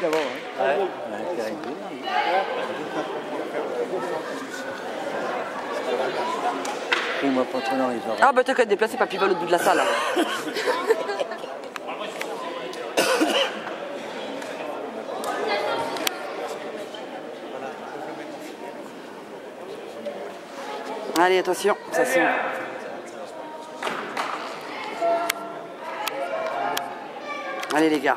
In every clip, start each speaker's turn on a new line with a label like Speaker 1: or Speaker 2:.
Speaker 1: d'abord. Hein. Ouais.
Speaker 2: Ah bah t'as qu'à te déplacer, papy au bout de la salle. Allez, attention, ça sent. Allez les gars.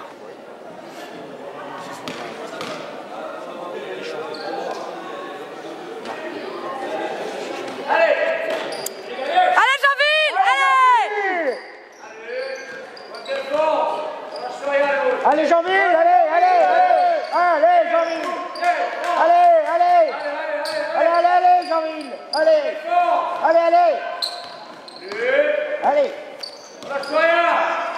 Speaker 2: Allez Jean-Ville, allez,
Speaker 3: allez, allez, allez Jean-Ville, allez, allez, allez, allez, allez Jean-Ville, allez, allez, allez, allez,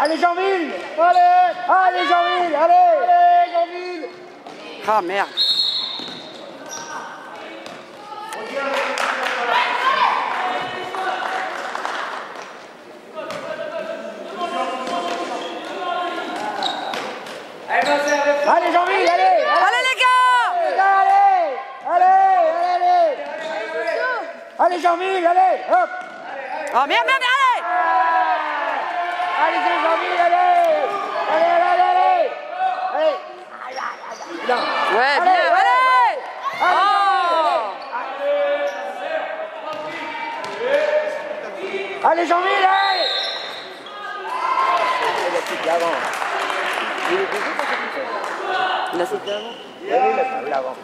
Speaker 3: allez Jean-Ville, allez, allez Jean-Ville, allez, allez Jean-Ville.
Speaker 2: Ah merde
Speaker 3: Allez Jean-Ville, allez,
Speaker 2: Allez les gars
Speaker 3: allez, allez, allez, allez, allez Jean-Ville, allez, hop,
Speaker 2: Oh merde, merde, allez.
Speaker 3: Allez allez, allez, allez, allez, allez, allez, non.
Speaker 2: Ouais,
Speaker 3: Allez,
Speaker 2: bien,
Speaker 3: allez,
Speaker 2: allez. Oh.
Speaker 3: Allez Jean-Ville, allez.
Speaker 2: Il a sauté avant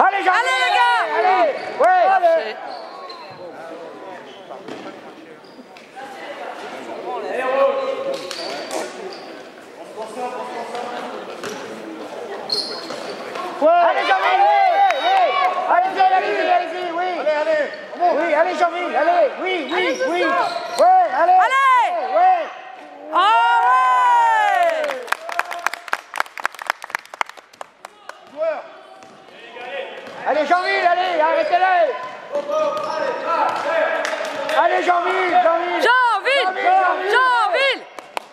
Speaker 3: Allez Jean-Ville,
Speaker 2: Allez, les gars
Speaker 3: allez, ouais, allez.
Speaker 2: Marché.
Speaker 3: Allez Jean-Ville, oui, oui. Allez-y, allez-y, allez-y, oui. Allez, allez. Oui, allez Jean-Ville, allez, oui, oui, oui. Ouais, allez.
Speaker 2: Allez
Speaker 3: Ouais.
Speaker 2: Oh ouais
Speaker 3: Allez Jean-Ville, allez, arrêtez-les. Allez Jean-Ville, Jean-Ville.
Speaker 2: Jeanville
Speaker 3: Jeanville,
Speaker 2: Jeanville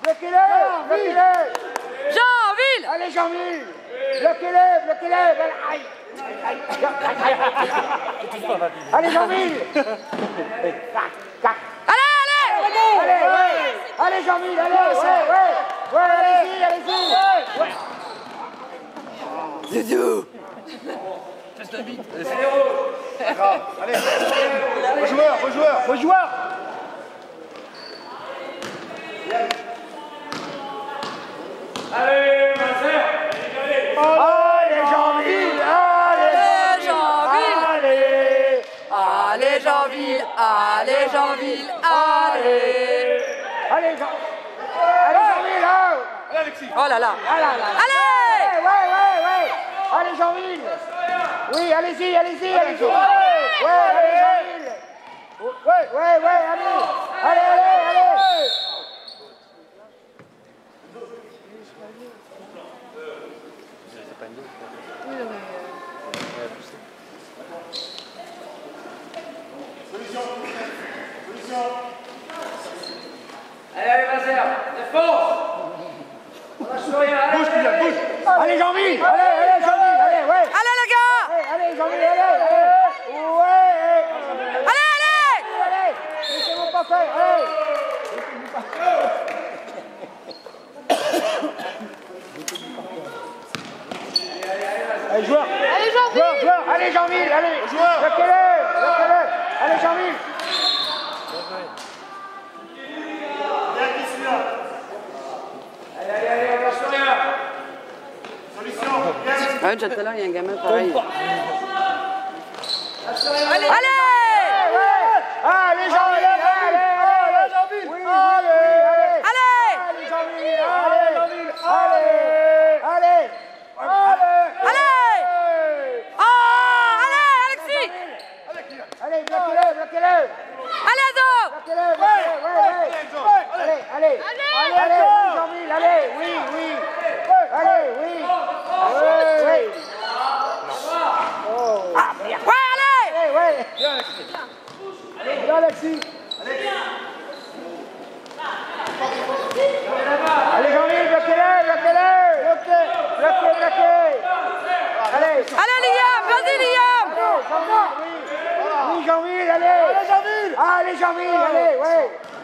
Speaker 3: Bloquez-les, bloquez-les. Allez Jean-Ville. Bloquez-les, bloquez-les. Aïe. Aïe, aïe, aïe. Allez Jean-Ville.
Speaker 2: Allez, allez
Speaker 3: Allez, ouais. Allez Jean-Ville, allez, ouais, ouais. Ouais, allez-y, allez-y. Ouais.
Speaker 2: Doudou
Speaker 3: Au joueur, au joueur, au joueur. Allez Jean-Ville, allez
Speaker 2: Allez, Jeanville
Speaker 3: allez.
Speaker 2: Allez Jeanville Allez Jeanville Allez
Speaker 3: Allez Jean. Allez Jean-Ville, hein.
Speaker 2: Oh là là
Speaker 3: Ah là là.
Speaker 2: Allez
Speaker 3: Ouais, ouais, ouais. Allez Jean-Ville. Oui, allez-y, allez-y, allez-y. Ouais, allez Jean-Ville. Ouais, ouais, ouais, allez. Allez, allez, allez. Allez Jean-Ville, allez, allez. Jean-Ville, allez, ouais.
Speaker 2: Allez les gars.
Speaker 3: Allez, allez Jean-Ville, allez, allez. Ouais.
Speaker 2: Allez, allez.
Speaker 3: Allez, laissez-vous pas faire, allez. Allez, joueur.
Speaker 4: Allez,
Speaker 3: Joueur, joueur. Allez, Jean-Ville, allez. Joueur. Bloquez-le Bloquez-le. Allez, Jean-Ville
Speaker 2: Ah, déjà tout à l'heure, il y a un gamin pareil. Allez
Speaker 3: Ouais Allez, Jean-Ville, allez, allez Jean-Ville Oui, allez, allez
Speaker 2: Allez
Speaker 3: Allez, Jean-Ville, allez Allez Allez Allez
Speaker 2: Allez Oh Allez, Alexis
Speaker 3: Allez, bloquez-le, bloquez-le
Speaker 2: Allez, Ado
Speaker 3: Bloquez-le, bloquez-le, ouais, ouais Allez, allez Allez, allez, oui, Jean-Ville, allez, oui, oui Allez, oui Oui, oui Ah, merde
Speaker 2: Ouais, allez
Speaker 3: Allez, ouais Alexis. Alexis Allez, Jean-Ville, bloquez-le, bloquez-le Bloquez, bloquez, bloquez Allez.
Speaker 2: Allez, Liam Vas-y, Liam.
Speaker 3: Allez, oui Jean-Ville, allez. Allez, Jean-Ville Allez, Jean-Ville, allez, ouais